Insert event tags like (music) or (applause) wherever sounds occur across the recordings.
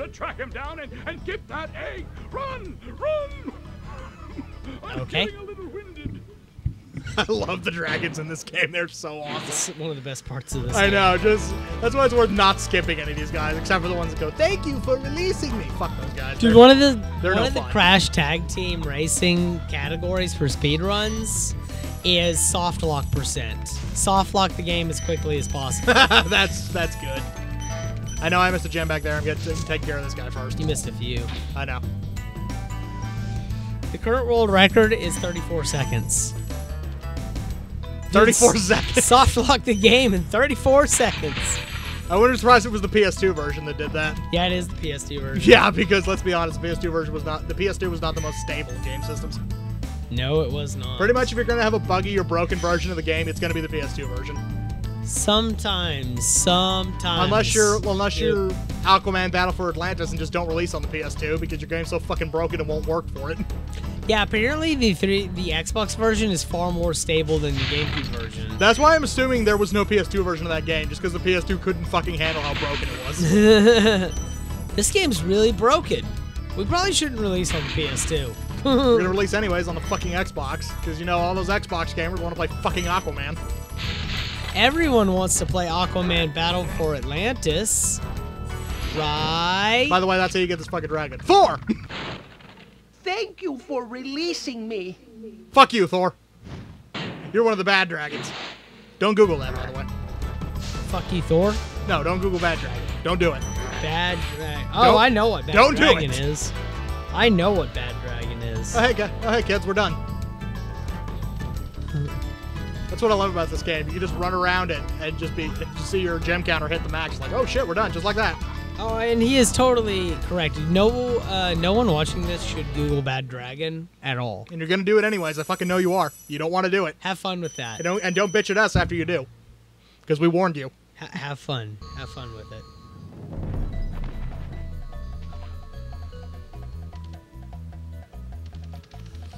to track him down and, and get that egg. Run! Run! (laughs) I'm Okay. getting a little winded. (laughs) I love the dragons in this game. They're so awesome. It's one of the best parts of this. I game. know, just that's why it's worth not skipping any of these guys, except for the ones that go, "Thank you for releasing me." Fuck those guys. Dude, They're- one of the one no of the. Crash Tag Team Racing categories for speedruns is soft lock percent. Soft lock the game as quickly as possible. (laughs) that's that's good. I know I missed a gem back there. I'm getting taking care of this guy first. you missed a few. I know. The current world record is 34 seconds. 34 Dude, seconds. Soft lock the game in 34 seconds. I wouldn't be surprised if it was the PS2 version that did that. Yeah, it is the PS2 version. Yeah, because let's be honest, the PS2 version was not the PS2 was not the most stable game systems. No, it was not. Pretty much, if you're gonna have a buggy or broken version of the game, it's gonna be the PS2 version. Sometimes, sometimes. Unless you're unless you're Aquaman Battle for Atlantis and just don't release on the PS2 because your game's so fucking broken it won't work for it. Yeah, apparently the three the Xbox version is far more stable than the GameCube version. That's why I'm assuming there was no PS2 version of that game, just because the PS2 couldn't fucking handle how broken it was. (laughs) this game's really broken. We probably shouldn't release on the PS2. We're gonna (laughs) release anyways on the fucking Xbox, because you know all those Xbox gamers want to play fucking Aquaman. Everyone wants to play Aquaman Battle for Atlantis. Right? By the way, that's how you get this fucking dragon. Thor! Thank you for releasing me. Fuck you, Thor. You're one of the bad dragons. Don't Google that, by the way. Fuck you, Thor. No, don't Google bad dragon. Don't do it. Bad dragon. Oh, Don't- I know what bad don't do dragon it. is. I know what bad dragon is. Oh hey, ki- oh, hey kids, we're done. That's what I love about this game. You just run around it and just be just see your gem counter hit the max. Like, oh shit, we're done, just like that. Oh, and he is totally correct. No, uh, no one watching this should Google bad dragon at all. And you're gonna do it anyways. I fucking know you are. You don't want to do it. Have fun with that. And don't, and don't bitch at us after you do, because we warned you. Ha- have fun. Have fun with it.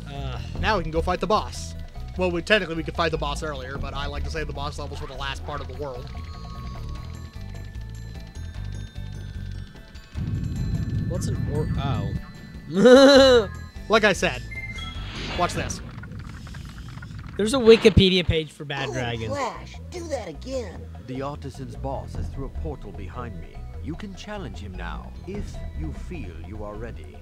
Uh, Now we can go fight the boss. Well, we technically we could fight the boss earlier, but I like to say the boss levels were the last part of the world. what's an or? Oh. (laughs) Like I said, watch this. There's a Wikipedia page for Bad Oh, Dragon. Flash, do that again. The artisan's boss is through a portal behind me. You can challenge him now, if you feel you are ready.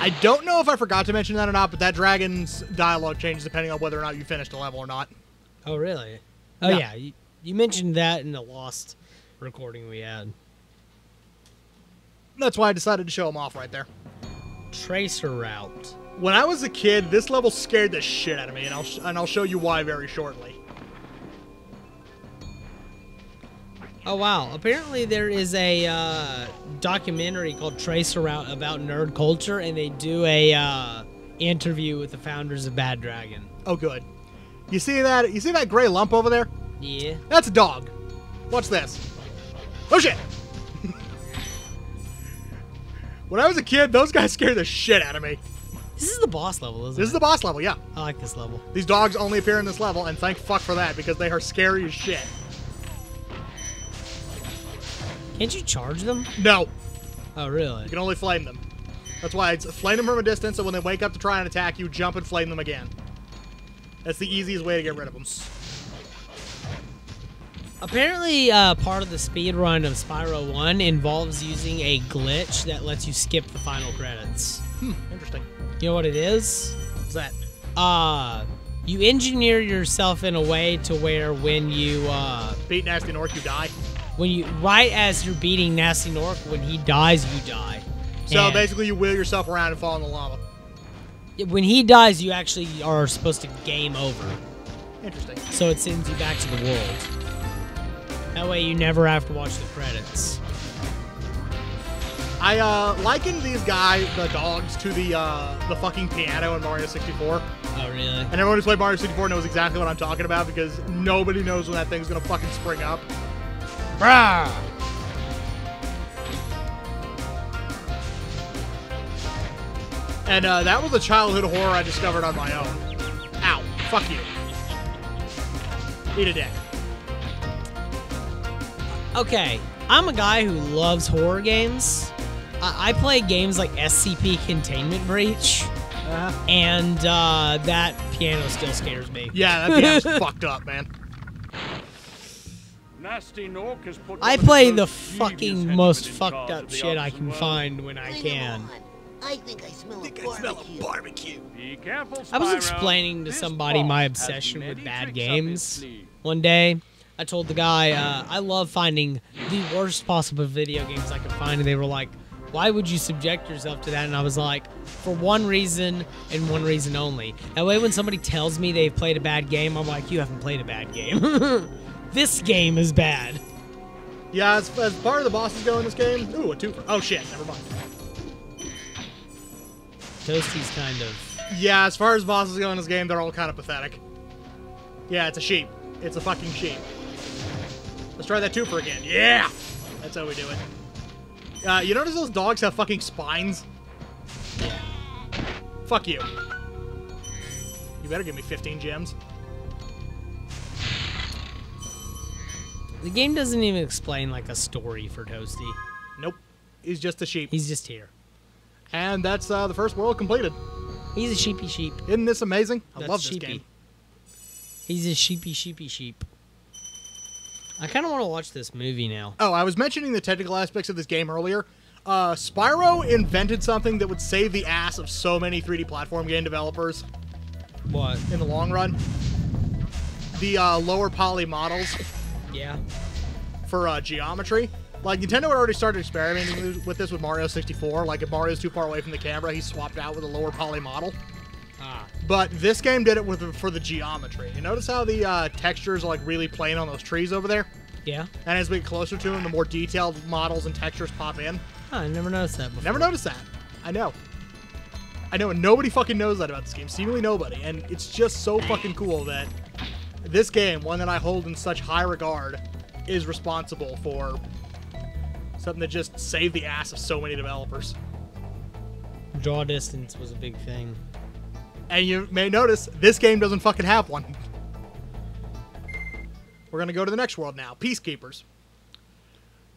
I don't know if I forgot to mention that or not, but that dragon's dialogue changes depending on whether or not you finished a level or not. Oh, really? Oh, Yeah. yeah. You, you mentioned that in the Lost recording we had. That's why I decided to show him off right there. Traceroute. When I was a kid, this level scared the shit out of me, and I'll sh- and I'll show you why very shortly. Oh wow! Apparently there is a uh, documentary called Traceroute about nerd culture, and they do a uh, interview with the founders of Bad Dragon. Oh, good. You see that? You see that gray lump over there? Yeah. That's a dog. Watch this. Oh shit! (laughs) when I was a kid, those guys scared the shit out of me. This is the boss level, isn't it? This is the boss level, yeah. I like this level. These dogs only appear in this level, and thank fuck for that because they are scary as shit. Can't you charge them? No, Oh really? you can only flame them. That's why it's flame them from a distance, and when they wake up to try and attack you, jump and flame them again. That's the easiest way to get rid of them. Apparently, uh, part of the speed run of Spyro 1 involves using a glitch that lets you skip the final credits. Hmm, interesting. You know what it is? What's that? Uh, you engineer yourself in a way to where when you, uh, Beat Gnasty Gnorc, you die. When you, right as you're beating Gnasty Gnorc, when he dies, you die. So And basically, you wheel yourself around and fall in the lava. when he dies, you actually are supposed to game over. Interesting. So it sends you back to the world. That way you never have to watch the credits. I uh, likened these guys, the dogs, to the uh, the fucking piano in Mario 64. Oh, really? And everyone who's played Mario 64 knows exactly what I'm talking about because nobody knows when that thing's gonna fucking spring up. Brah! And uh, that was a childhood horror I discovered on my own. Ow. Fuck you. Eat a dick. Okay, I'm a guy who loves horror games. I, I play games like SCP Containment Breach, Uh, and uh, that piano still scares me. yeah, that piano's (laughs) fucked up, man. Gnasty Gnorc has put I play the fucking most fucked up shit I can world. find when I Bring 'em can. on. I think I smell a barbecue. Be careful, I was explaining to This somebody my obsession with bad tricks up his games. One day, I told the guy, uh, I love finding the worst possible video games I can find, and they were like, why would you subject yourself to that? And I was like, for one reason and one reason only. That way, when somebody tells me they've played a bad game, I'm like, you haven't played a bad game. (laughs) this game is bad. Yeah, as, far as part of the bosses go in this game. Ooh, a two. Oh shit, never mind. Toasty's kind of. Yeah, as far as bosses go in this game, they're all kind of pathetic. Yeah, it's a sheep. It's a fucking sheep. Let's try that twofer again. Yeah! That's how we do it. Uh, you notice those dogs have fucking spines? Fuck you. You better give me 15 gems. The game doesn't even explain like a story for Toasty. Nope. He's just a sheep. He's just here. And that's uh, the first world completed. He's a sheepy sheep. Isn't this amazing? I That's love this sheepy. game. He's a sheepy sheepy sheep. I kind of want to watch this movie now. Oh, I was mentioning the technical aspects of this game earlier. Uh, Spyro invented something that would save the ass of so many 3D platform game developers What? in the long run. The uh, lower poly models Yeah. for uh, geometry. Like Nintendo had already started experimenting with- with this with Mario 64. Like if Mario's too far away from the camera, he's swapped out with a lower poly model. Ah. But this game did it with for the geometry. You notice how the uh, textures are like really plain on those trees over there? Yeah. And as we get closer to them, the more detailed models and textures pop in. Huh, I never noticed that before. Never noticed that. I know. I know, and nobody fucking knows that about this game. Seemingly nobody. And it's just so fucking cool that this game, one that I hold in such high regard, is responsible for something that just saved the ass of so many developers. Draw distance was a big thing. And you may notice this game doesn't fucking have one. We're gonna go to the next world now, Peacekeepers,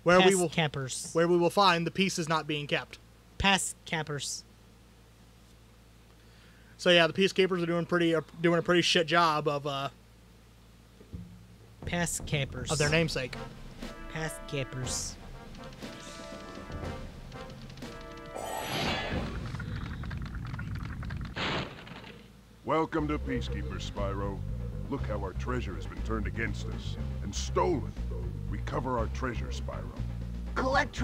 where Pass we will cappers. where we will find the peace is not being kept. Pass cappers. So yeah, the Peacekeepers are doing pretty are doing a pretty shit job of uh Pass campers. of their namesake. Past campers. Welcome to Peacekeepers, Spyro. Look how our treasure has been turned against us and stolen. Recover our treasure, Spyro. Collect